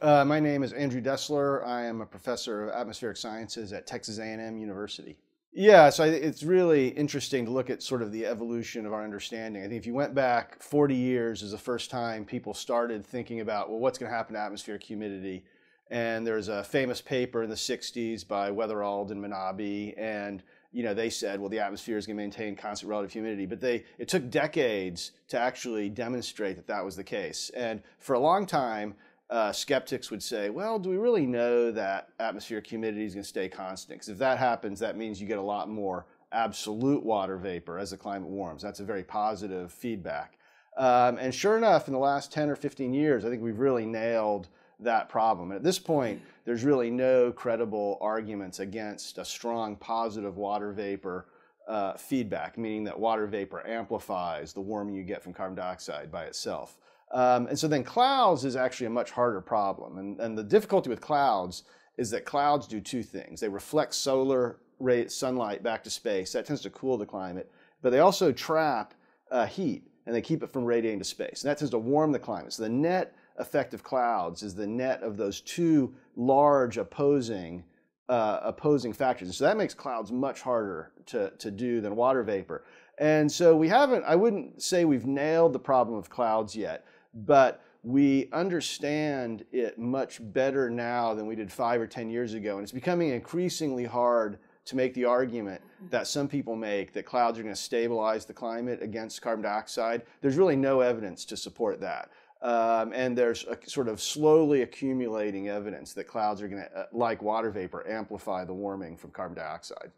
Uh, my name is Andrew Dessler. I am a professor of atmospheric sciences at Texas A&M University. Yeah, so it's really interesting to look at sort of the evolution of our understanding. I think if you went back 40 years is the first time people started thinking about, well, what's going to happen to atmospheric humidity? And there's a famous paper in the 60s by Wetherald and Manabe, and you know, they said, well, the atmosphere is going to maintain constant relative humidity. But they, it took decades to actually demonstrate that that was the case. And for a long time, uh, skeptics would say, well, do we really know that atmospheric humidity is going to stay constant? Because if that happens, that means you get a lot more absolute water vapor as the climate warms. That's a very positive feedback. Um, and sure enough, in the last 10 or 15 years, I think we've really nailed that problem. And at this point, there's really no credible arguments against a strong positive water vapor uh, feedback, meaning that water vapor amplifies the warming you get from carbon dioxide by itself. Um, and so then clouds is actually a much harder problem. And, and the difficulty with clouds is that clouds do two things. They reflect solar ray, sunlight back to space. That tends to cool the climate. But they also trap uh, heat and they keep it from radiating to space. And that tends to warm the climate. So the net effect of clouds is the net of those two large opposing uh, opposing factors. And so that makes clouds much harder to, to do than water vapor. And so we haven't, I wouldn't say we've nailed the problem of clouds yet but we understand it much better now than we did five or 10 years ago. And it's becoming increasingly hard to make the argument that some people make that clouds are going to stabilize the climate against carbon dioxide. There's really no evidence to support that. Um, and there's a sort of slowly accumulating evidence that clouds are going to, uh, like water vapor, amplify the warming from carbon dioxide.